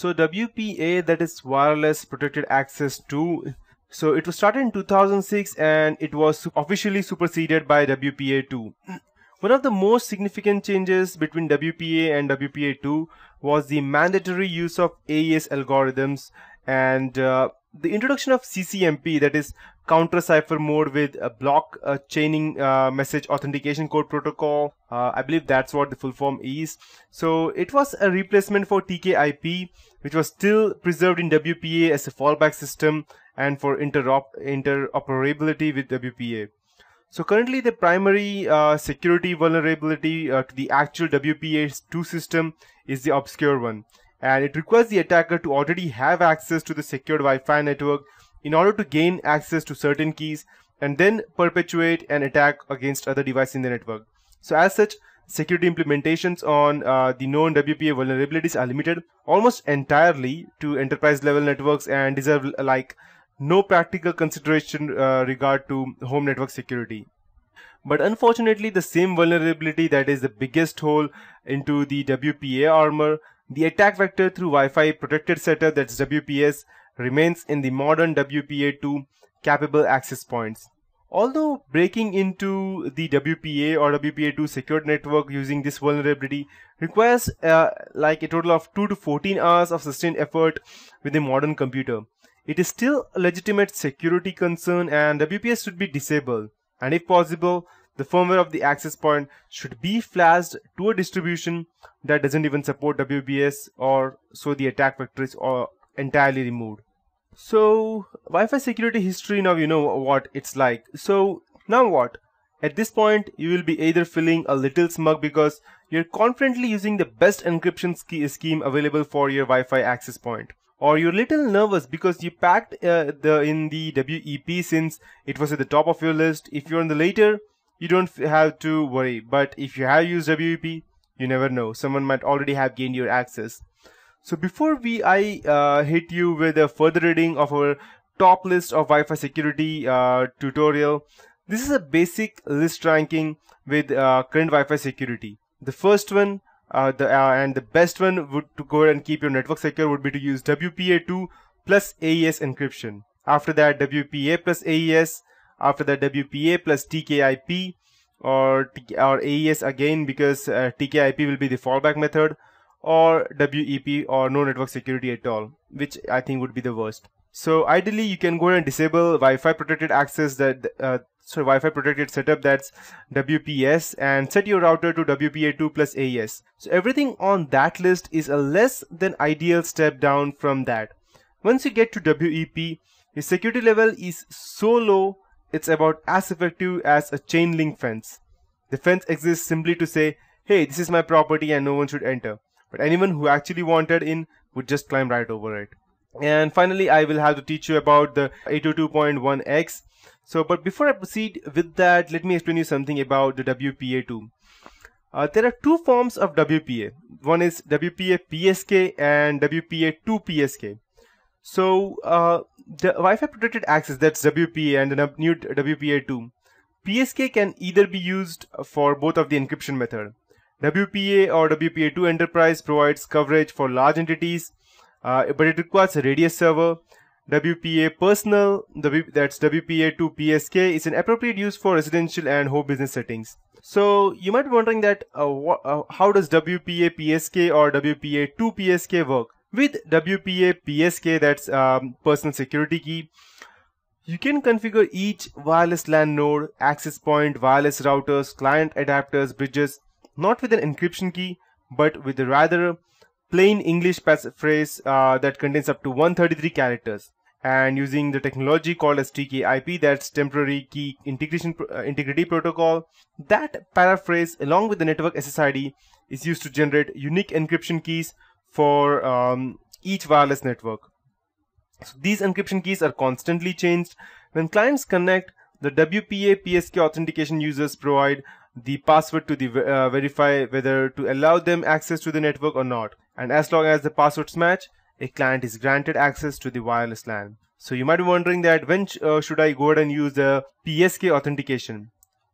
So WPA that is wireless protected access 2 so it was started in 2006 and it was officially superseded by WPA2. One of the most significant changes between WPA and WPA2 was the mandatory use of AES algorithms and uh, the introduction of CCMP that is counter cipher mode with a block uh, chaining uh, message authentication code protocol. Uh, I believe that's what the full form is. So it was a replacement for TKIP which was still preserved in WPA as a fallback system and for interop interoperability with WPA. So currently the primary uh, security vulnerability uh, to the actual WPA2 system is the obscure one and it requires the attacker to already have access to the secured Wi-Fi network in order to gain access to certain keys and then perpetuate an attack against other devices in the network. So as such, security implementations on uh, the known WPA vulnerabilities are limited almost entirely to enterprise level networks and deserve like no practical consideration uh, regard to home network security. But unfortunately, the same vulnerability that is the biggest hole into the WPA armor, the attack vector through Wi-Fi protected setup that's WPS remains in the modern WPA2 capable access points. Although breaking into the WPA or WPA2 secured network using this vulnerability requires uh, like a total of 2 to 14 hours of sustained effort with a modern computer. It is still a legitimate security concern and WPS should be disabled. And if possible, the firmware of the access point should be flashed to a distribution that doesn't even support WPS or so the attack vector is uh, entirely removed. So Wi-Fi security history now you know what it's like. So now what? At this point you will be either feeling a little smug because you're confidently using the best encryption scheme available for your Wi-Fi access point or you're a little nervous because you packed uh, the in the WEP since it was at the top of your list. If you're in the later, you don't have to worry. But if you have used WEP, you never know. Someone might already have gained your access. So before we I uh, hit you with a further reading of our top list of Wi-Fi security uh, tutorial, this is a basic list ranking with uh, current Wi-Fi security. The first one uh, the uh, and the best one would to go and keep your network secure would be to use WPA2 plus AES encryption. After that WPA plus AES. After that WPA plus TKIP or or AES again because uh, TKIP will be the fallback method or WEP or no network security at all, which I think would be the worst. So ideally, you can go and disable Wi-Fi protected access that uh, so Wi-Fi protected setup that's WPS and set your router to WPA2 plus AES. So everything on that list is a less than ideal step down from that. Once you get to WEP, your security level is so low it's about as effective as a chain link fence. The fence exists simply to say, hey, this is my property and no one should enter. But anyone who actually wanted in would just climb right over it. And finally, I will have to teach you about the 802.1x so, but before I proceed with that, let me explain you something about the WPA2. Uh, there are two forms of WPA. One is WPA PSK and WPA2 PSK. So, uh, the Wi-Fi protected access, that's WPA and the new WPA2. PSK can either be used for both of the encryption method. WPA or WPA2 Enterprise provides coverage for large entities, uh, but it requires a radius server WPA Personal, that's WPA2 PSK, is an appropriate use for residential and home business settings. So you might be wondering that uh, uh, how does WPA PSK or WPA2 PSK work? With WPA PSK, that's um, personal security key, you can configure each wireless LAN node, access point, wireless routers, client adapters, bridges, not with an encryption key, but with a rather plain English passphrase uh, that contains up to 133 characters and using the technology called as TKIP, that's temporary key integration uh, integrity protocol. That passphrase, along with the network SSID, is used to generate unique encryption keys for um, each wireless network. So these encryption keys are constantly changed. When clients connect, the WPA PSK authentication users provide the password to the uh, verify whether to allow them access to the network or not. And as long as the passwords match, a client is granted access to the wireless LAN. So you might be wondering that when uh, should I go ahead and use the PSK authentication?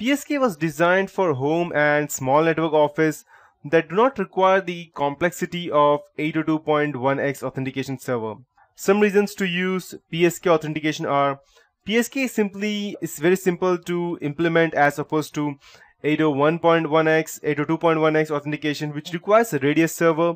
PSK was designed for home and small network office that do not require the complexity of 802.1x authentication server. Some reasons to use PSK authentication are PSK simply is very simple to implement as opposed to 801.1x, 802.1x authentication which requires a radius server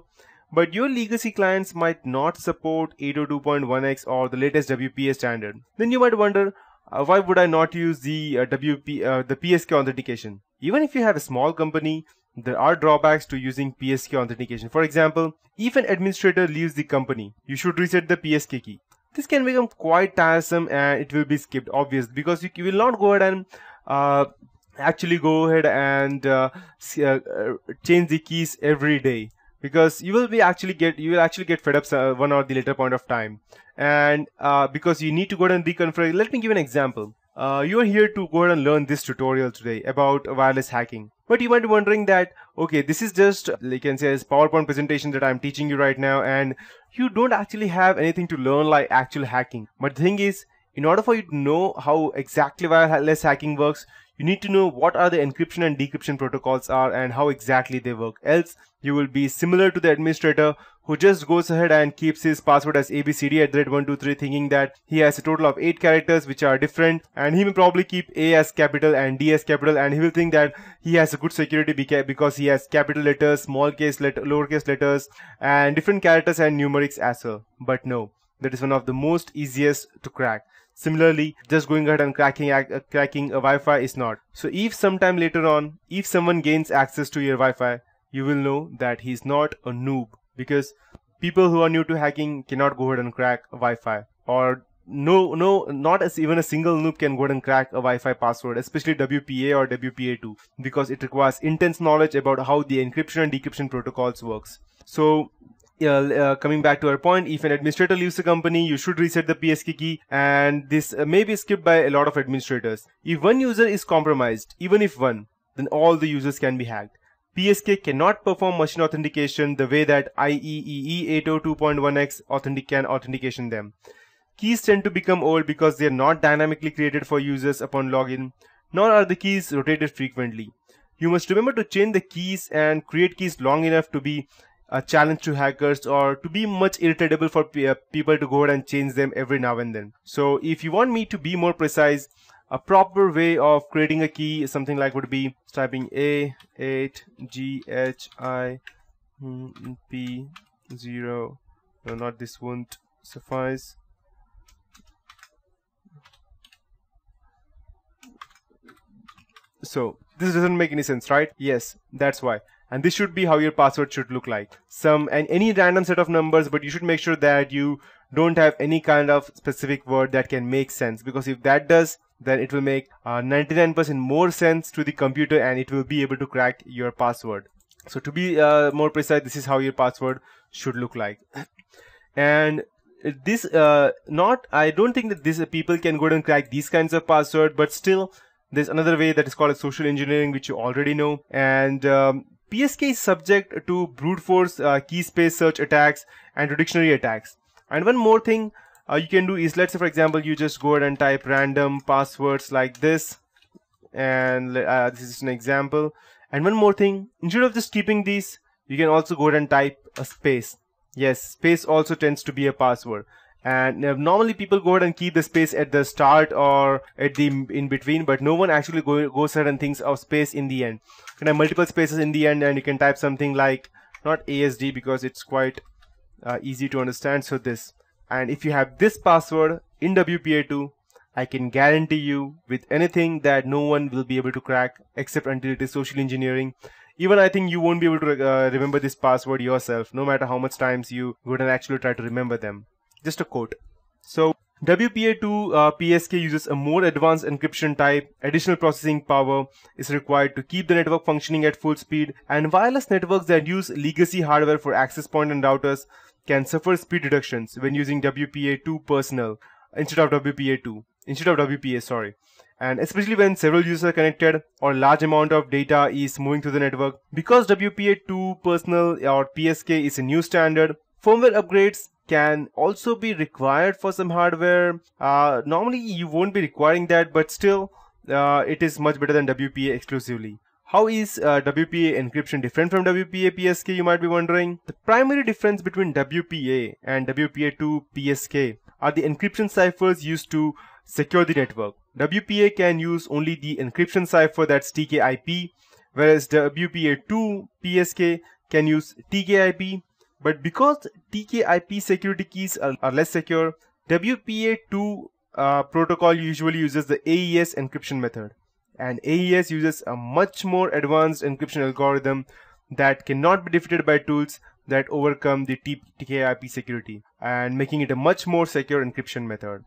but your legacy clients might not support 802.1x or the latest WPA standard. Then you might wonder uh, why would I not use the uh, WP uh, the PSK authentication? Even if you have a small company, there are drawbacks to using PSK authentication. For example, if an administrator leaves the company, you should reset the PSK key. This can become quite tiresome and it will be skipped, obvious, because you, will not go ahead and uh, actually go ahead and uh, uh, uh, change the keys every day because you will be actually get you will actually get fed up uh, one or the later point of time and uh, because you need to go and reconfigure let me give an example uh, you are here to go ahead and learn this tutorial today about wireless hacking. But you might be wondering that okay this is just you can say as powerpoint presentation that i'm teaching you right now and you don't actually have anything to learn like actual hacking. But the thing is in order for you to know how exactly wireless hacking works you need to know what are the encryption and decryption protocols are and how exactly they work. Else, you will be similar to the administrator who just goes ahead and keeps his password as abcd at the rate 123 thinking that he has a total of 8 characters which are different and he may probably keep a as capital and d as capital and he will think that he has a good security because he has capital letters small case letter lowercase letters and different characters and numerics as well but no that is one of the most easiest to crack Similarly, just going ahead and cracking uh, cracking a Wi-Fi is not. So if sometime later on, if someone gains access to your Wi-Fi, you will know that he's not a noob because people who are new to hacking cannot go ahead and crack a Wi-Fi or no no not as even a single noob can go ahead and crack a Wi-Fi password, especially WPA or WPA2 because it requires intense knowledge about how the encryption and decryption protocols works. So uh, coming back to our point, if an administrator leaves the company, you should reset the PSK key and this uh, may be skipped by a lot of administrators. If one user is compromised, even if one, then all the users can be hacked. PSK cannot perform machine authentication the way that IEEE 802.1x authentic can authentication them. Keys tend to become old because they are not dynamically created for users upon login, nor are the keys rotated frequently. You must remember to change the keys and create keys long enough to be a challenge to hackers or to be much irritable for uh, people to go ahead and change them every now and then. So if you want me to be more precise, a proper way of creating a key is something like would be typing A 8 G H I P 0 no not this won't suffice. So this doesn't make any sense right? Yes that's why and this should be how your password should look like. Some and any random set of numbers but you should make sure that you don't have any kind of specific word that can make sense. Because if that does then it will make 99% uh, more sense to the computer and it will be able to crack your password. So to be uh, more precise this is how your password should look like. And this uh, not i don't think that this uh, people can go and crack these kinds of password but still there's another way that is called social engineering which you already know. And um, PSK is subject to brute force uh, key space search attacks and to dictionary attacks. And one more thing uh, you can do is let's say for example you just go ahead and type random passwords like this and uh, this is an example. And one more thing instead of just keeping these you can also go ahead and type a space. Yes, space also tends to be a password and uh, normally people go ahead and keep the space at the start or at the in between but no one actually go, goes ahead and thinks of space in the end. You can have multiple spaces in the end and you can type something like not ASD because it's quite uh, easy to understand so this. And if you have this password in WPA2 I can guarantee you with anything that no one will be able to crack except until it is social engineering. Even I think you won't be able to uh, remember this password yourself no matter how much times you and actually try to remember them just a quote. So WPA2 uh, PSK uses a more advanced encryption type. Additional processing power is required to keep the network functioning at full speed. And wireless networks that use legacy hardware for access point and routers can suffer speed reductions when using WPA2 personal instead of WPA2 instead of WPA. Sorry. And especially when several users are connected or large amount of data is moving through the network. Because WPA2 personal or PSK is a new standard, firmware upgrades can also be required for some hardware. Uh, normally you won't be requiring that, but still uh, it is much better than WPA exclusively. How is uh, WPA encryption different from WPA PSK you might be wondering? The primary difference between WPA and WPA2 PSK are the encryption ciphers used to secure the network. WPA can use only the encryption cipher that's TKIP whereas WPA2 PSK can use TKIP but because TKIP security keys are, are less secure WPA2 uh, protocol usually uses the AES encryption method and AES uses a much more advanced encryption algorithm that cannot be defeated by tools that overcome the TKIP security and making it a much more secure encryption method.